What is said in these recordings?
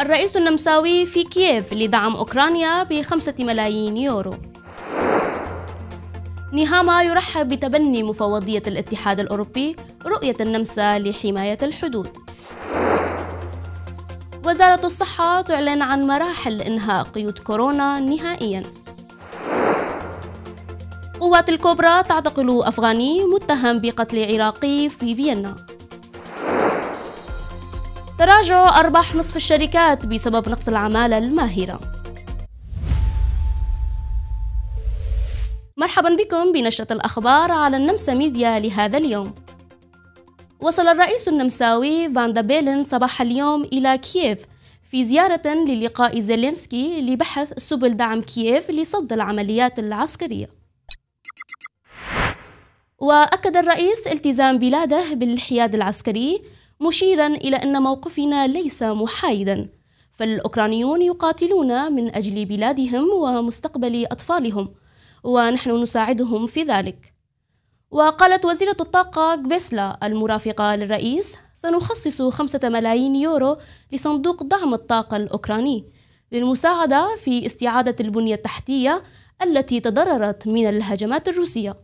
الرئيس النمساوي في كييف لدعم أوكرانيا بخمسة ملايين يورو. نيهاما يرحب بتبني مفوضية الاتحاد الأوروبي رؤية النمسا لحماية الحدود. وزارة الصحة تعلن عن مراحل إنهاء قيود كورونا نهائياً. قوات الكوبرا تعتقل أفغاني متهم بقتل عراقي في فيينا. تراجع أرباح نصف الشركات بسبب نقص العمالة الماهرة. مرحبا بكم بنشرة الأخبار على النمسا ميديا لهذا اليوم. وصل الرئيس النمساوي فاندا بيلن صباح اليوم إلى كييف في زيارة للقاء زيلينسكي لبحث سبل دعم كييف لصد العمليات العسكرية. وأكد الرئيس التزام بلاده بالحياد العسكري مشيرا إلى أن موقفنا ليس محايدا. فالأوكرانيون يقاتلون من أجل بلادهم ومستقبل أطفالهم ونحن نساعدهم في ذلك. وقالت وزيرة الطاقة غفيسلا المرافقة للرئيس سنخصص خمسة ملايين يورو لصندوق دعم الطاقة الأوكراني للمساعدة في استعادة البنية التحتية التي تضررت من الهجمات الروسية.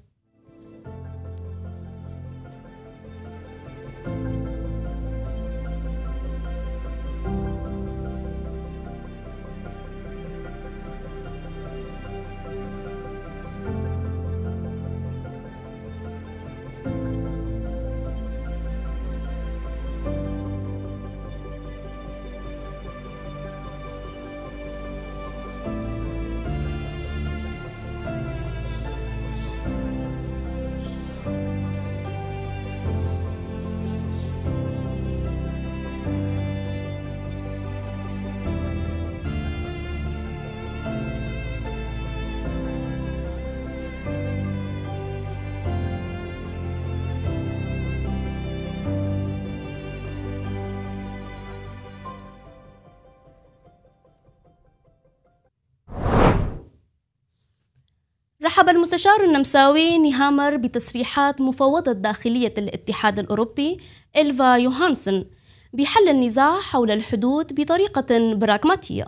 رحب المستشار النمساوي نيهامر بتصريحات مفوضة داخلية الاتحاد الأوروبي إلفا يوهانسن بحل النزاع حول الحدود بطريقة براغماتية.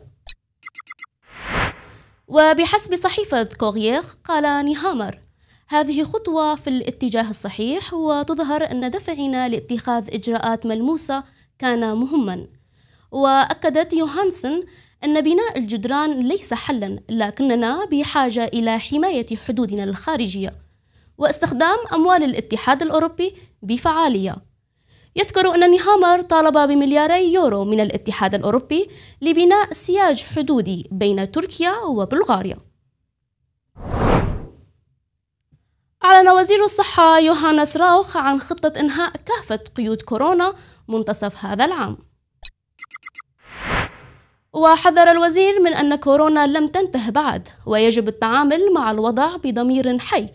وبحسب صحيفة كوريير قال نيهامر هذه خطوة في الاتجاه الصحيح وتظهر أن دفعنا لاتخاذ إجراءات ملموسة كان مهما. وأكدت يوهانسن أن بناء الجدران ليس حلا لكننا بحاجة إلى حماية حدودنا الخارجية واستخدام أموال الاتحاد الأوروبي بفعالية. يذكر أن نيهامر طالب بملياري يورو من الاتحاد الأوروبي لبناء سياج حدودي بين تركيا وبلغاريا. أعلن وزير الصحة يوهانس راوخ عن خطة إنهاء كافة قيود كورونا منتصف هذا العام. وحذر الوزير من أن كورونا لم تنته بعد ويجب التعامل مع الوضع بضمير حي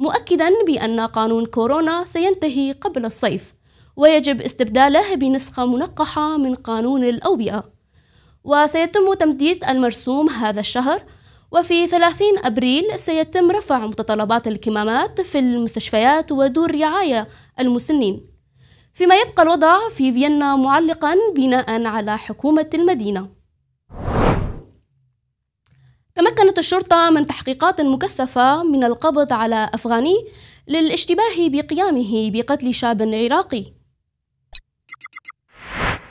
مؤكدا بأن قانون كورونا سينتهي قبل الصيف ويجب استبداله بنسخة منقحة من قانون الأوبئة. وسيتم تمديد المرسوم هذا الشهر وفي 30 أبريل سيتم رفع متطلبات الكمامات في المستشفيات ودور رعاية المسنين. فيما يبقى الوضع في فيينا معلقا بناء على حكومة المدينة. الشرطة من تحقيقات مكثفة من القبض على أفغاني للاشتباه بقيامه بقتل شاب عراقي.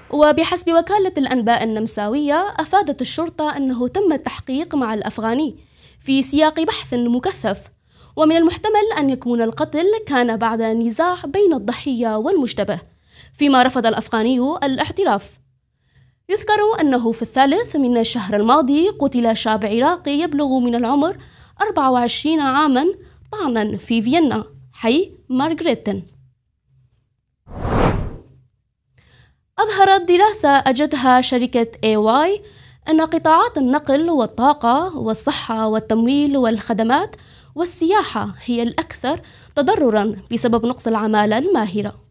وبحسب وكالة الأنباء النمساوية أفادت الشرطة أنه تم التحقيق مع الأفغاني في سياق بحث مكثف. ومن المحتمل أن يكون القتل كان بعد نزاع بين الضحية والمشتبه فيما رفض الأفغاني الاعتراف. يذكر أنه في الثالث من الشهر الماضي قتل شاب عراقي يبلغ من العمر 24 عاما طعنا في فيينا حي مارغريتن أظهرت دراسة أجدها شركة AY أن قطاعات النقل والطاقة والصحة والتمويل والخدمات والسياحة هي الأكثر تضررا بسبب نقص العمالة الماهرة.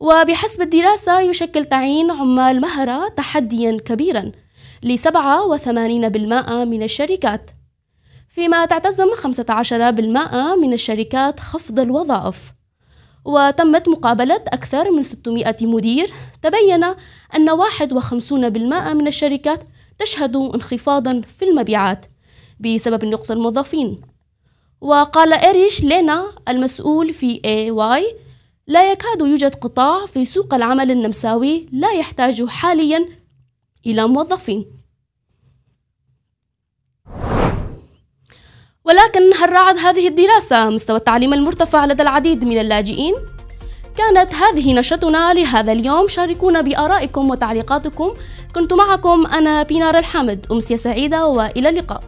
وبحسب الدراسة يشكل تعيين عمال مهرة تحديا كبيرا لسبعة وثمانين بالمائة من الشركات فيما تعتزم 15% من الشركات خفض الوظائف. وتمت مقابلة أكثر من 600 مدير. تبين أن 51% من الشركات تشهد انخفاضا في المبيعات بسبب نقص الموظفين. وقال إيريش لينا المسؤول في واي لا يكاد يوجد قطاع في سوق العمل النمساوي لا يحتاج حاليا إلى موظفين. ولكن هل راعت هذه الدراسة مستوى التعليم المرتفع لدى العديد من اللاجئين؟ كانت هذه نشرتنا لهذا اليوم. شاركونا بآرائكم وتعليقاتكم. كنت معكم أنا بينار الحامد. أمسية سعيدة وإلى اللقاء.